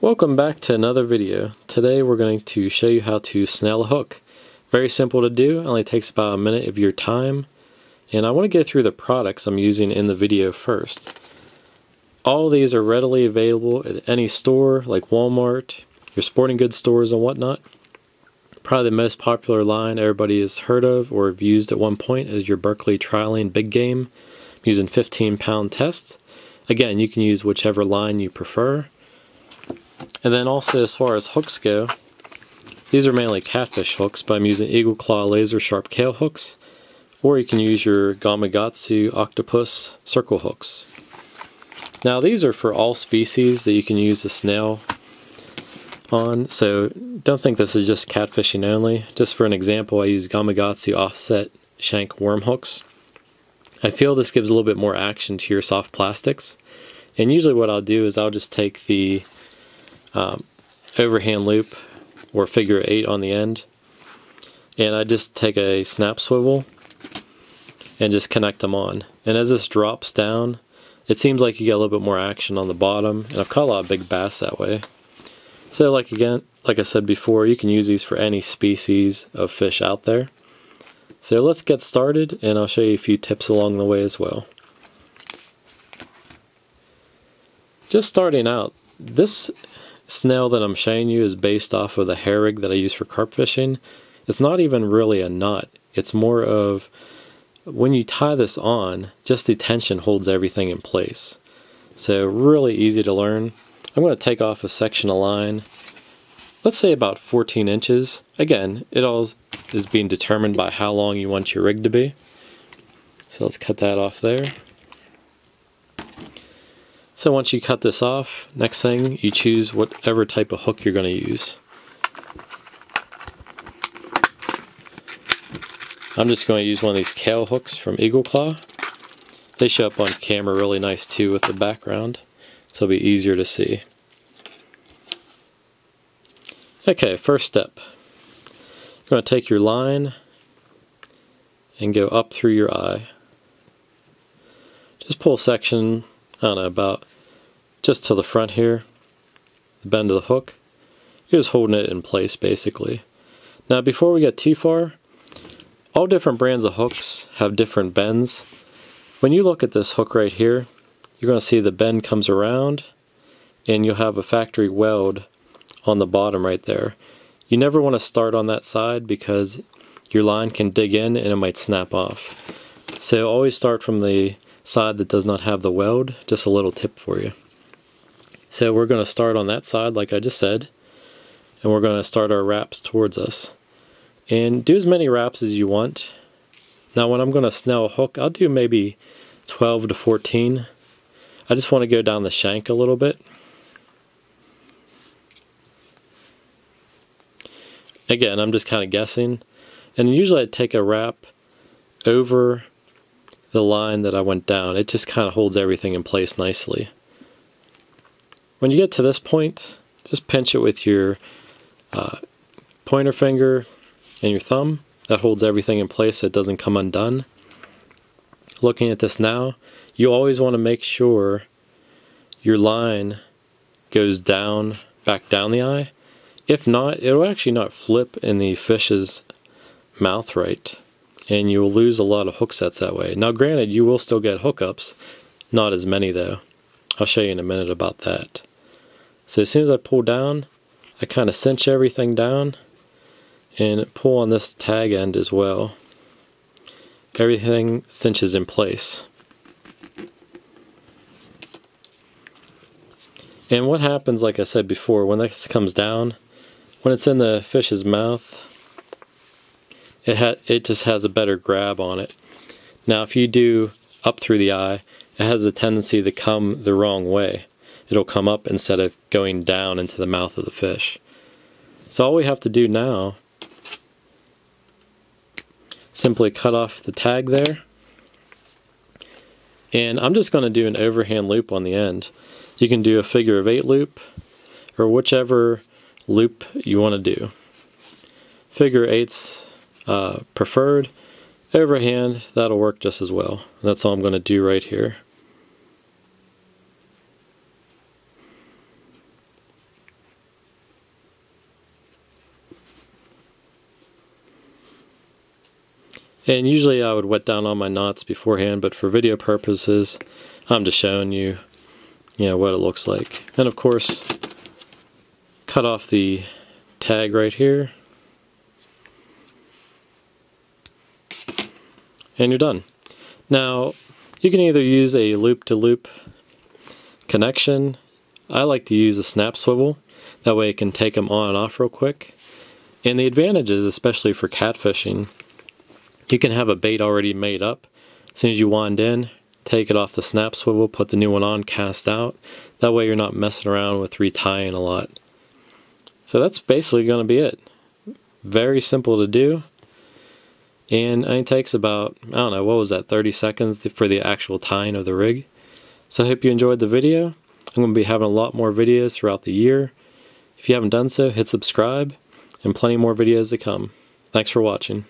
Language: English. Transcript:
Welcome back to another video. Today we're going to show you how to snell a hook. Very simple to do, only takes about a minute of your time. And I want to go through the products I'm using in the video first. All these are readily available at any store like Walmart, your sporting goods stores and whatnot. Probably the most popular line everybody has heard of or have used at one point is your Berkley Trilene Big Game. I'm using 15 pound test. Again, you can use whichever line you prefer. And then also as far as hooks go, these are mainly catfish hooks, but I'm using Eagle Claw laser sharp Kahle hooks, or you can use your Gamakatsu octopus circle hooks. Now these are for all species that you can use the snell on, so don't think this is just catfishing only. Just for an example, I use Gamakatsu offset shank worm hooks. I feel this gives a little bit more action to your soft plastics. And usually what I'll do is I'll just take the um, overhand loop or figure eight on the end. And I just take a snap swivel and just connect them on. And as this drops down it seems like you get a little bit more action on the bottom. And I've caught a lot of big bass that way. So like again like I said before you can use these for any species of fish out there. So let's get started and I'll show you a few tips along the way as well. Just starting out this snell that I'm showing you is based off of the hair rig that I use for carp fishing. It's not even really a knot. It's more of when you tie this on, just the tension holds everything in place. So really easy to learn. I'm going to take off a section of line, let's say about 14 inches. Again, it all is being determined by how long you want your rig to be. So let's cut that off there. So once you cut this off, next thing you choose whatever type of hook you're going to use. I'm just going to use one of these Kahle hooks from Eagle Claw. They show up on camera really nice too with the background, so it'll be easier to see. Okay, first step. You're going to take your line and go up through your eye. Just pull a section I don't know, about just to the front here, the bend of the hook. You're just holding it in place basically. Now before we get too far, all different brands of hooks have different bends. When you look at this hook right here, you're going to see the bend comes around and you'll have a factory weld on the bottom right there. You never want to start on that side because your line can dig in and it might snap off. So always start from the side that does not have the weld, just a little tip for you. So we're going to start on that side like I just said, and we're going to start our wraps towards us. And do as many wraps as you want. Now when I'm going to snell a hook, I'll do maybe 12 to 14. I just want to go down the shank a little bit. Again, I'm just kind of guessing. And usually I take a wrap over the line that I went down. It just kind of holds everything in place nicely. When you get to this point, just pinch it with your uh, pointer finger and your thumb. That holds everything in place so it doesn't come undone. Looking at this now, you always want to make sure your line goes down, back down the eye. If not, it'll actually not flip in the fish's mouth right and you will lose a lot of hook sets that way. Now granted, you will still get hookups, not as many though. I'll show you in a minute about that. So as soon as I pull down, I kind of cinch everything down and pull on this tag end as well. Everything cinches in place. And what happens, like I said before, when this comes down, when it's in the fish's mouth, it ha it just has a better grab on it. Now if you do up through the eye, it has a tendency to come the wrong way. It'll come up instead of going down into the mouth of the fish. So all we have to do now, simply cut off the tag there. And I'm just going to do an overhand loop on the end. You can do a figure of eight loop or whichever loop you want to do. Figure eights uh, preferred overhand that'll work just as well that's all I'm going to do right here And usually I would wet down all my knots beforehand, but for video purposes, I'm just showing you, you know, what it looks like. And of course, cut off the tag right here. And you're done. Now, you can either use a loop-to-loop -loop connection. I like to use a snap swivel. That way it can take them on and off real quick. And the advantage is, especially for catfishing, you can have a bait already made up. As soon as you wind in, take it off the snap swivel, put the new one on, cast out. That way you're not messing around with retying a lot. So that's basically going to be it. Very simple to do. And it takes about, I don't know, what was that, 30 seconds for the actual tying of the rig. So I hope you enjoyed the video. I'm going to be having a lot more videos throughout the year. If you haven't done so, hit subscribe and plenty more videos to come. Thanks for watching.